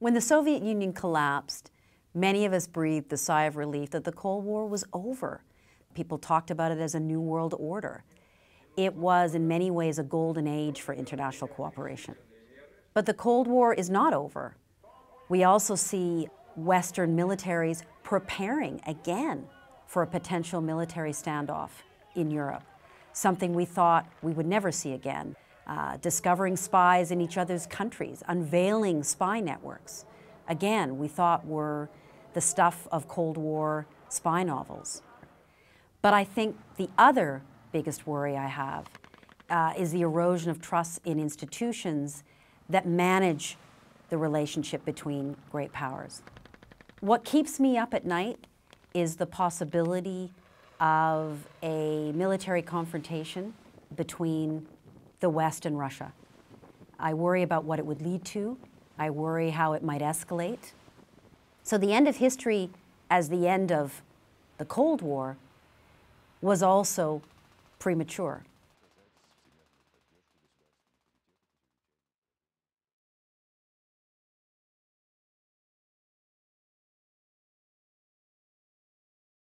When the Soviet Union collapsed, many of us breathed the sigh of relief that the Cold War was over. People talked about it as a new world order. It was, in many ways, a golden age for international cooperation. But the Cold War is not over. We also see Western militaries preparing again for a potential military standoff in Europe, something we thought we would never see again. Uh, discovering spies in each other's countries, unveiling spy networks. Again, we thought were the stuff of Cold War spy novels. But I think the other biggest worry I have uh, is the erosion of trust in institutions that manage the relationship between great powers. What keeps me up at night is the possibility of a military confrontation between the West and Russia. I worry about what it would lead to. I worry how it might escalate. So the end of history as the end of the Cold War was also premature.